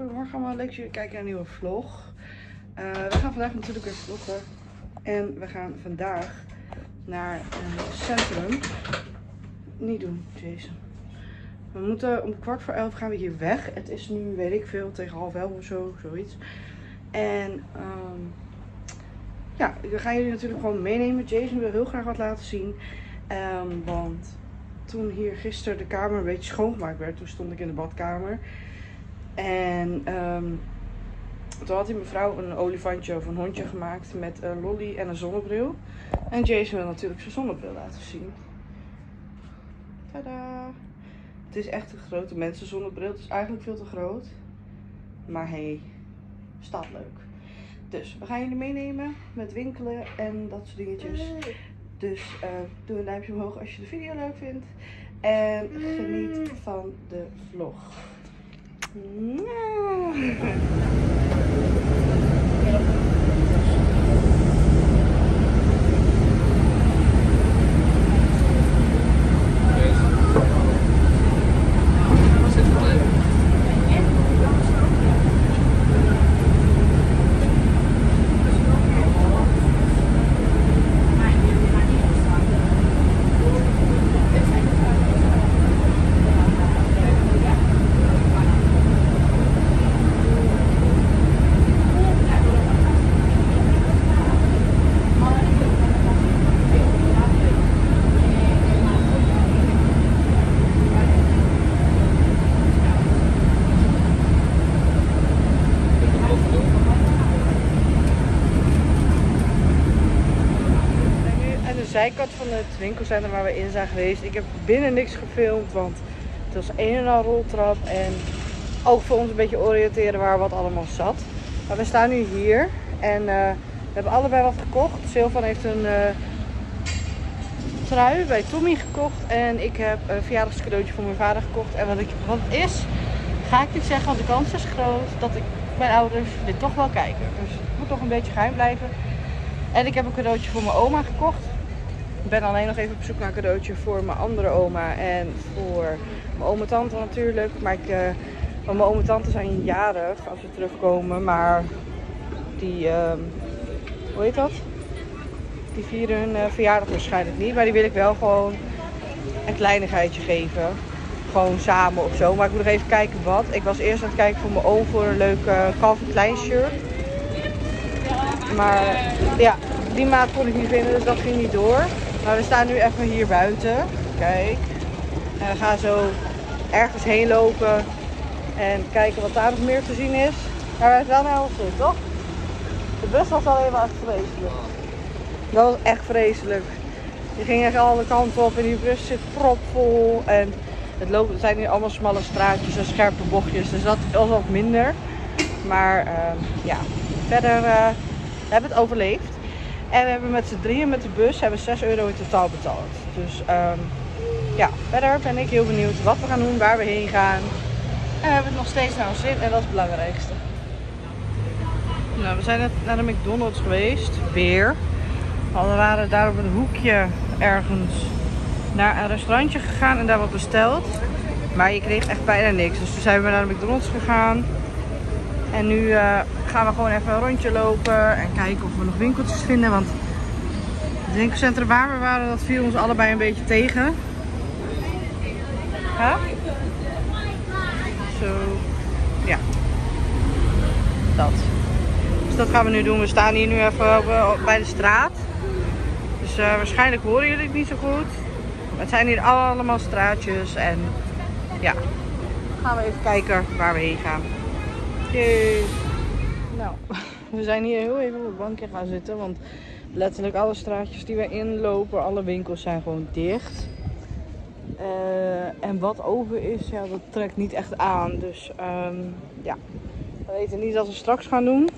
Goedemorgen allemaal, leuk dat jullie kijken naar een nieuwe vlog. Uh, we gaan vandaag natuurlijk weer vloggen. En we gaan vandaag naar een centrum. Niet doen, Jason. We moeten om kwart voor elf gaan we hier weg. Het is nu, weet ik veel, tegen half elf of zo, zoiets. En um, ja, we gaan jullie natuurlijk gewoon meenemen. Jason wil heel graag wat laten zien. Um, want toen hier gisteren de kamer een beetje schoongemaakt werd, toen stond ik in de badkamer. En um, toen had die mevrouw een olifantje of een hondje gemaakt met een lolly en een zonnebril. En Jason wil natuurlijk zijn zonnebril laten zien. Tada! Het is echt een grote mensenzonnebril. Het is eigenlijk veel te groot. Maar hey, staat leuk. Dus we gaan jullie meenemen met winkelen en dat soort dingetjes. Dus uh, doe een duimpje omhoog als je de video leuk vindt. En geniet van de vlog. No. -hmm. Winkelcentrum waar we in zijn geweest. Ik heb binnen niks gefilmd, want het was een en al roltrap. En ook voor ons een beetje oriënteren waar wat allemaal zat. Maar we staan nu hier en uh, we hebben allebei wat gekocht. Silvan heeft een uh, trui bij Tommy gekocht. En ik heb een verjaardagscadeautje voor mijn vader gekocht. En wat, ik, wat is, ga ik niet zeggen, want de kans is groot dat ik mijn ouders dit toch wel kijken. Dus het moet toch een beetje geheim blijven. En ik heb een cadeautje voor mijn oma gekocht. Ik ben alleen nog even op zoek naar een cadeautje voor mijn andere oma en voor mijn oom en tante natuurlijk. Maar ik, uh, mijn oom en tante zijn jarig als we terugkomen, maar die, uh, hoe heet dat? Die vieren hun uh, verjaardag waarschijnlijk niet, maar die wil ik wel gewoon een kleinigheidje geven. Gewoon samen of zo. Maar ik moet nog even kijken wat. Ik was eerst aan het kijken voor mijn oom voor een leuk uh, Calvin Klein shirt. Maar ja, die maat kon ik niet vinden, dus dat ging niet door. Maar we staan nu even hier buiten. Kijk. En we gaan zo ergens heen lopen. En kijken wat daar nog meer te zien is. Maar wij zijn wel goed, toch? De bus was alleen maar echt vreselijk. Dat was echt vreselijk. Die ging echt alle kanten op en die bus zit propvol. En het, zijn hier allemaal smalle straatjes en scherpe bochtjes. Dus dat was wat minder. Maar uh, ja, verder we hebben het overleefd. En we hebben met z'n drieën met de bus hebben 6 euro in totaal betaald. Dus um, ja, verder ben ik heel benieuwd wat we gaan doen, waar we heen gaan. En we hebben het nog steeds naar ons zin en dat is het belangrijkste. Nou, we zijn net naar de McDonald's geweest. Weer. We waren daar op een hoekje ergens naar een restaurantje gegaan en daar wat besteld. Maar je kreeg echt bijna niks. Dus toen zijn we naar de McDonald's gegaan. En nu uh, gaan we gewoon even een rondje lopen en kijken of we nog winkeltjes vinden. Want het winkelcentrum waar we waren, dat viel ons allebei een beetje tegen. Huh? Zo, ja. Dat. Dus dat gaan we nu doen. We staan hier nu even bij de straat. Dus waarschijnlijk horen jullie het niet zo goed. Het zijn hier allemaal straatjes en ja. Gaan we even kijken waar we heen gaan. Nou, we zijn hier heel even op het bankje gaan zitten. Want letterlijk alle straatjes die we inlopen, alle winkels zijn gewoon dicht. Uh, en wat over is, ja, dat trekt niet echt aan. Dus um, ja, we weten niet wat we straks gaan doen.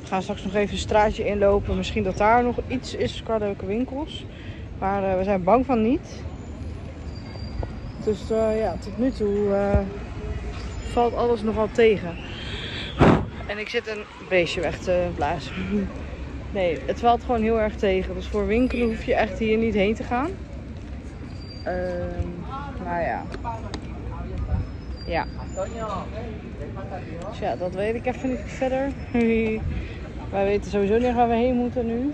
We gaan straks nog even een straatje inlopen. Misschien dat daar nog iets is qua leuke winkels. Maar uh, we zijn bang van niet. Dus uh, ja, tot nu toe valt alles nogal tegen. En ik zit een beestje weg te blazen. Nee, het valt gewoon heel erg tegen. Dus voor winkelen hoef je echt hier niet heen te gaan. Um, maar ja. Ja. Dus ja, dat weet ik even niet verder. Wij weten sowieso niet waar we heen moeten nu.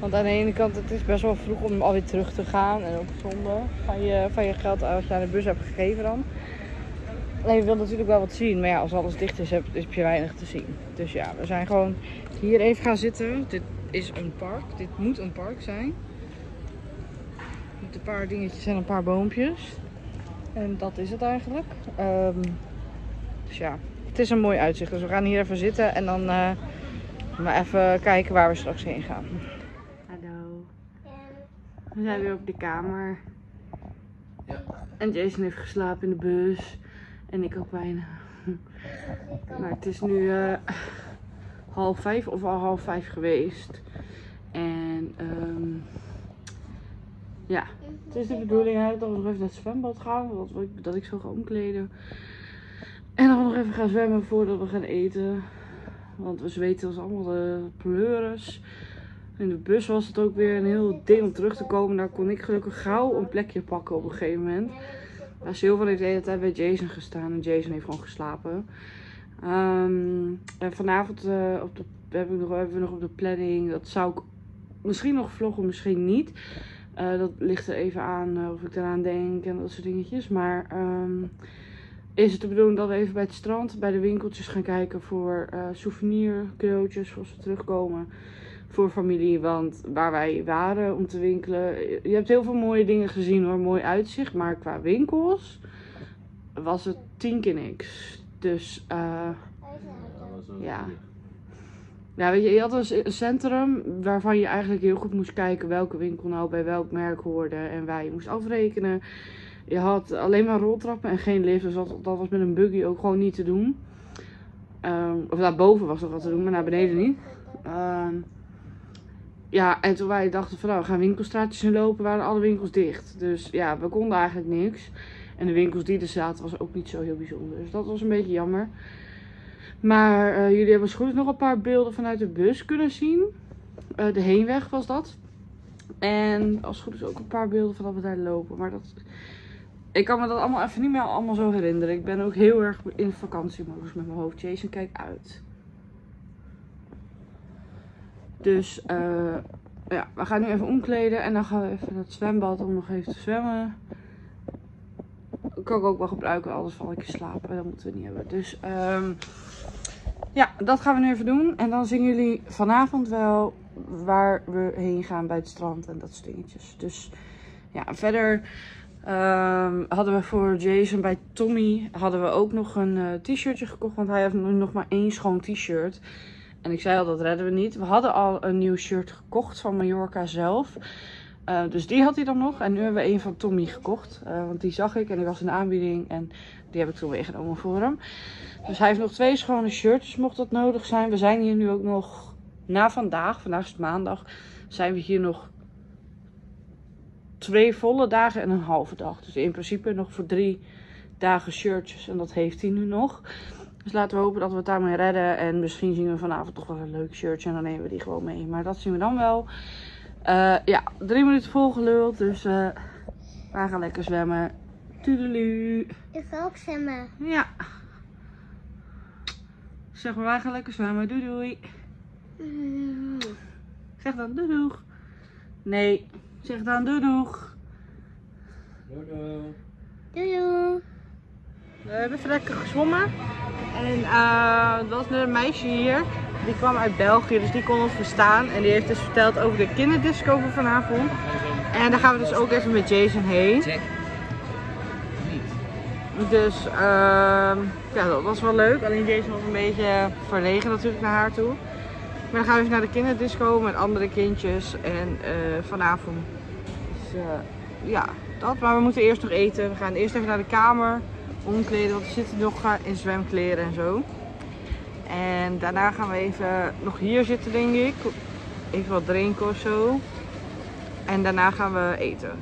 Want aan de ene kant, het is best wel vroeg om alweer terug te gaan. En ook zonde van je, van je geld als je aan de bus hebt gegeven dan. Nee, je wil natuurlijk wel wat zien. Maar ja, als alles dicht is, heb, heb je weinig te zien. Dus ja, we zijn gewoon hier even gaan zitten. Dit is een park. Dit moet een park zijn. Met een paar dingetjes en een paar boompjes. En dat is het eigenlijk. Ehm, dus ja, het is een mooi uitzicht. Dus we gaan hier even zitten en dan uh, maar even kijken waar we straks heen gaan. Hallo. We zijn weer op de kamer. Ja. En Jason heeft geslapen in de bus. En ik ook bijna. Maar het is nu uh, half vijf of al half vijf geweest. En um, ja, het is de bedoeling hè, dat we nog even naar het zwembad gaan. Ik, dat ik zo ga omkleden. En dan nog even gaan zwemmen voordat we gaan eten. Want we zweten ons allemaal de pleuris. In de bus was het ook weer een heel ding om terug te komen. Daar kon ik gelukkig gauw een plekje pakken op een gegeven moment. Maar Sylvan heeft de hele tijd bij Jason gestaan. En Jason heeft gewoon geslapen. Um, en vanavond uh, op heb ik nog, hebben we nog op de planning. Dat zou ik misschien nog vloggen, misschien niet. Uh, dat ligt er even aan uh, of ik eraan denk en dat soort dingetjes. Maar um, is het de bedoeling dat we even bij het strand, bij de winkeltjes gaan kijken voor uh, souvenir cadeautjes als we terugkomen. Voor familie, want waar wij waren om te winkelen. Je hebt heel veel mooie dingen gezien hoor, mooi uitzicht. Maar qua winkels was het tien keer niks. Dus uh, ja. Ja, weet je, je had een centrum waarvan je eigenlijk heel goed moest kijken welke winkel nou bij welk merk hoorde en waar je moest afrekenen. Je had alleen maar roltrappen en geen lift, dus dat, was met een buggy ook gewoon niet te doen. Um, of daarboven was er wat te doen, maar naar beneden niet. Um, ja, en toen wij dachten van nou, we gaan winkelstraatjes in lopen, waren alle winkels dicht. Dus ja, we konden eigenlijk niks. En de winkels die er zaten was ook niet zo heel bijzonder. Dus dat was een beetje jammer. Maar uh, jullie hebben goed nog een paar beelden vanuit de bus kunnen zien. Uh, de heenweg was dat. En als goed is ook een paar beelden van dat we daar lopen. Maar dat, ik kan me dat allemaal even niet meer allemaal zo herinneren. Ik ben ook heel erg in vakantiemodus met mijn hoofd. Jason, kijk uit. Dus uh, ja, we gaan nu even omkleden. En dan gaan we even naar het zwembad om nog even te zwemmen. Kan ik ook wel gebruiken, anders val ik in slaap. Dat moeten we niet hebben. Dus um, ja, dat gaan we nu even doen. En dan zien jullie vanavond wel waar we heen gaan bij het strand en dat soort dingetjes. Dus ja, verder um, hadden we voor Jason bij Tommy hadden we ook nog een uh, t-shirtje gekocht. Want hij heeft nu nog maar één schoon t-shirt. En ik zei al, dat redden we niet. We hadden al een nieuw shirt gekocht van Mallorca zelf. Uh, dus die had hij dan nog. En nu hebben we een van Tommy gekocht. Uh, want die zag ik en die was in aanbieding. En die heb ik toen meegenomen voor hem. Dus hij heeft nog twee schone shirts, mocht dat nodig zijn. We zijn hier nu ook nog na vandaag, vandaag is het maandag, zijn we hier nog twee volle dagen en een halve dag. Dus in principe nog voor drie dagen shirtjes. En dat heeft hij nu nog. Dus laten we hopen dat we het daarmee redden. En misschien zien we vanavond toch wel een leuk shirtje. En dan nemen we die gewoon mee. Maar dat zien we dan wel. Uh, ja, drie minuten volgeluld. Dus uh, wij gaan lekker zwemmen. Toedeloe. Ik ga ook zwemmen. Ja. Zeg maar, wij gaan lekker zwemmen. Doei doei. Mm. Zeg dan doei doeg. Nee. Zeg dan doei doeg. Doei doei. Doei doei. We hebben even lekker gezwommen. En uh, dat was een meisje hier. Die kwam uit België, dus die kon ons verstaan. En die heeft dus verteld over de kinderdisco van vanavond. En daar gaan we dus ook even met Jason heen. Dus uh, ja, dat was wel leuk. Alleen Jason was een beetje verlegen natuurlijk naar haar toe. Maar dan gaan we even naar de kinderdisco met andere kindjes. En uh, vanavond. Dus ja, dat. Maar we moeten eerst nog eten. We gaan eerst even naar de kamer omkleden. Want we zitten nog in zwemkleren en zo. En daarna gaan we even nog hier zitten denk ik. Even wat drinken of zo. En daarna gaan we eten.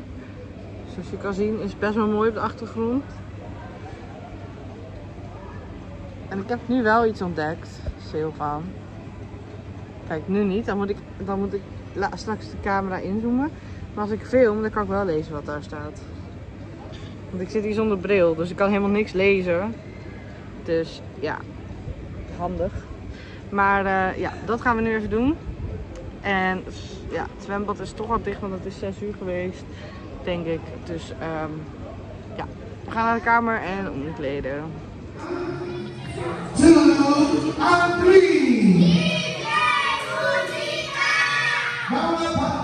Zoals je kan zien is het best wel mooi op de achtergrond. En ik heb nu wel iets ontdekt, Silvan. Kijk, nu niet. Dan moet ik, dan moet ik straks de camera inzoomen. Maar als ik film, dan kan ik wel lezen wat daar staat. Want ik zit hier zonder bril, dus ik kan helemaal niks lezen. Dus ja, handig. Maar eh, ja, dat gaan we nu even doen. En ja, het zwembad is toch al dicht, want het is 6 uur geweest, denk ik. Dus ehm, ja, we gaan naar de kamer en omkleden. two, and three. Vamos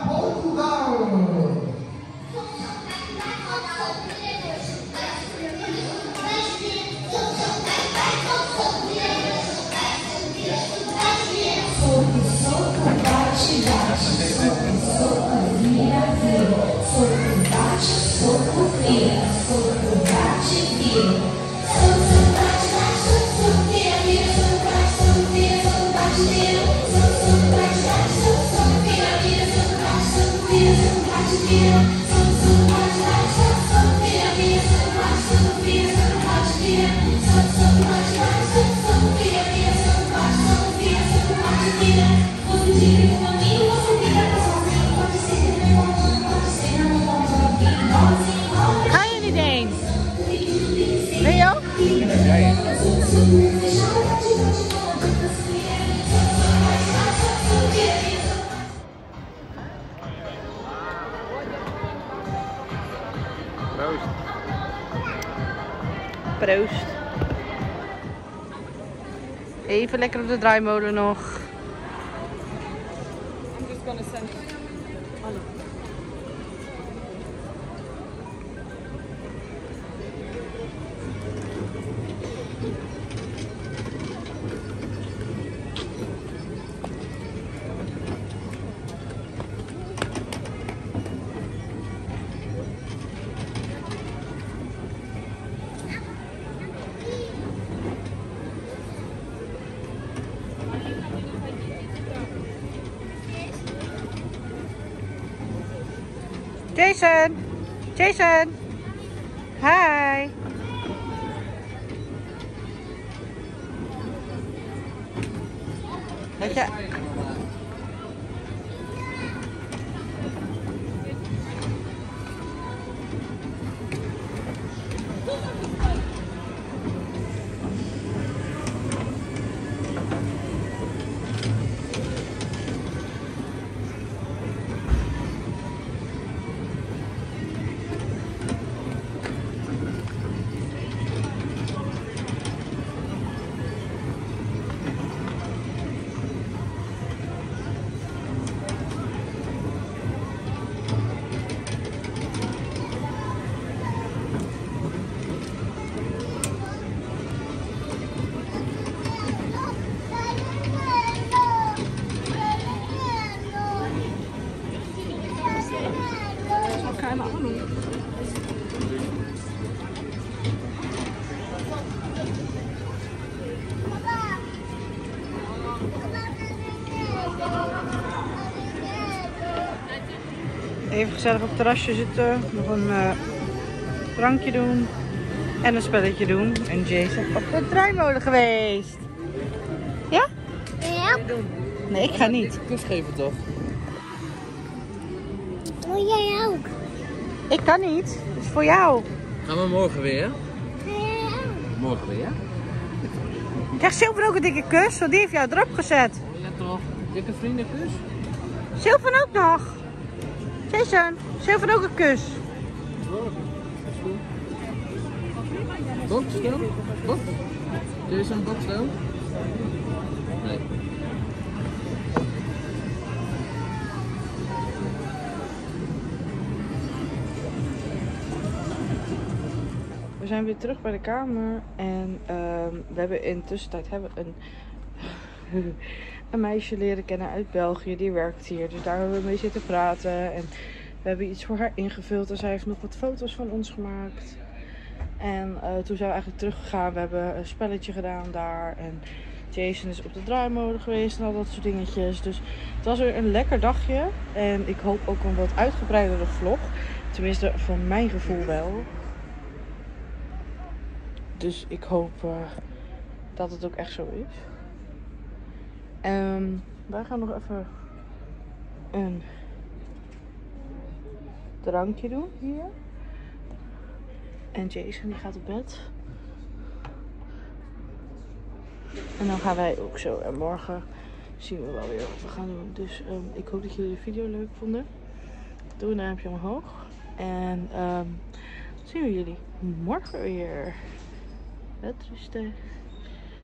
Proost. Even lekker op de draaimolen nog. Jason! Jason! Even gezellig op het terrasje zitten, nog een eh, drankje doen en een spelletje doen. En Jason op de draaimolen geweest. Ja? Ja, Nee, ik ga niet. Kus geven toch? wil jij ook? Ik kan niet. Het is voor jou. Gaan we morgen weer? Ook? Morgen weer? Krijgt Silver ook een dikke kus? Want die heeft jou erop gezet. Ja toch? Dikke vriendenkus? Silver ook nog. Jason, Silver ook een kus. Box? Doe je zo'n box dan? Nee. We zijn weer terug bij de kamer. En ehm, we hebben in de tussentijd hebben een, een meisje leren kennen uit België. Die werkt hier. Dus daar hebben we mee zitten praten. En we hebben iets voor haar ingevuld. En zij heeft nog wat foto's van ons gemaakt. En eh, toen zijn we eigenlijk teruggegaan. We hebben een spelletje gedaan daar. En Jason is op de draaimolen geweest en al dat soort dingetjes. Dus het was weer een lekker dagje. En ik hoop ook een wat uitgebreidere vlog. Tenminste, voor mijn gevoel wel. Dus ik hoop eh, dat het ook echt zo is. Ehm, wij gaan nog even een drankje doen hier. En Jason die gaat op bed. En dan gaan wij ook zo. En morgen zien we wel weer wat we gaan doen. Dus ehm, ik hoop dat jullie de video leuk vonden. Doe een duimpje omhoog. En ehm, zien we jullie morgen weer. Rustig.